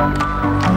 Música